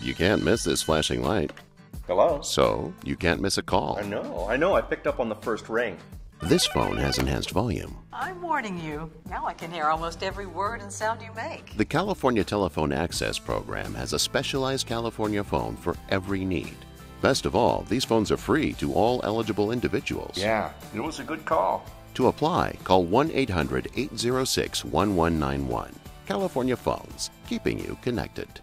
You can't miss this flashing light. Hello? So, you can't miss a call. I know, I know. I picked up on the first ring. This phone has enhanced volume. I'm warning you. Now I can hear almost every word and sound you make. The California Telephone Access Program has a specialized California phone for every need. Best of all, these phones are free to all eligible individuals. Yeah, it was a good call. To apply, call 1 800 806 1191. California Phones, keeping you connected.